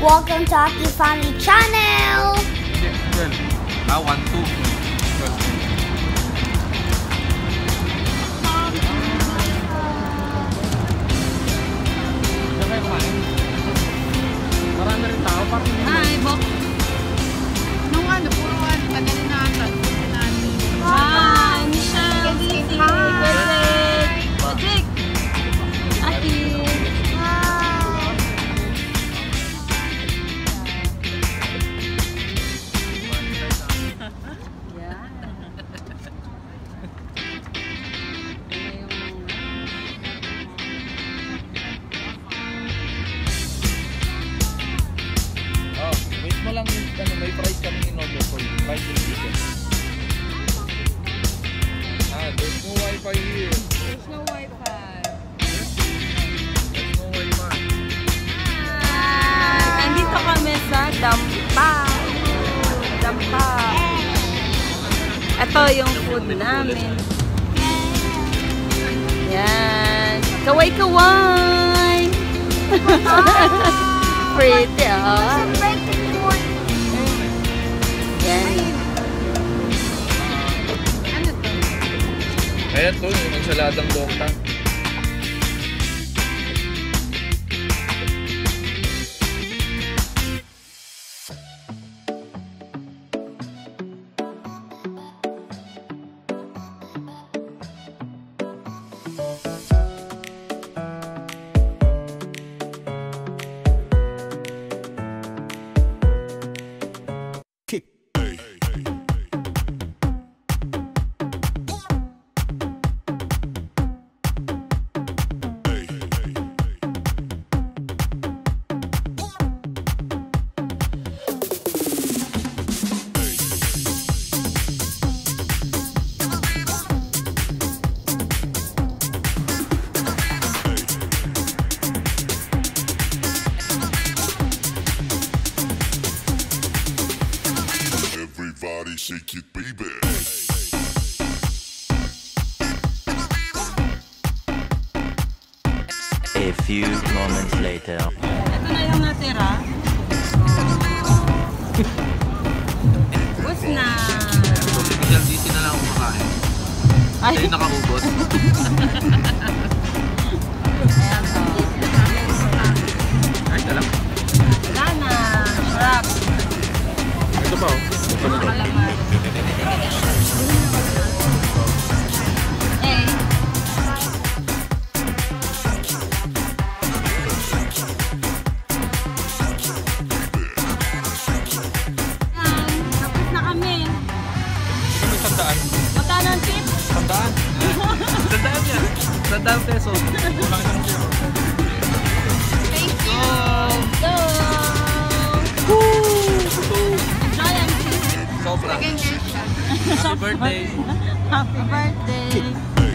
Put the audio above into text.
Welcome to Aki Family Channel! Ano, may price kami in order for you. Price and chicken. Ah, there's no wifi here. There's no Wi-Fi. There's no wifi. Nandito kami sa Dampa. Dampa. Ito yung food namin. Yan. Kaway-kaway. Pretty, Ayan to, yung nagsaladang dokta. Shake it, baby. A few moments later. Ito na yung natira. What's na? Typical DC na lang ako makain. Ay, Siya yung nakaubos. ayan to. Ay, na lang. Wala na. Shrap. Ito pa oh. Ito pa Sandaan peso. Kulang ng zero. Thank you. Go. So, Enjoy ang sobra. Happy birthday. Happy birthday.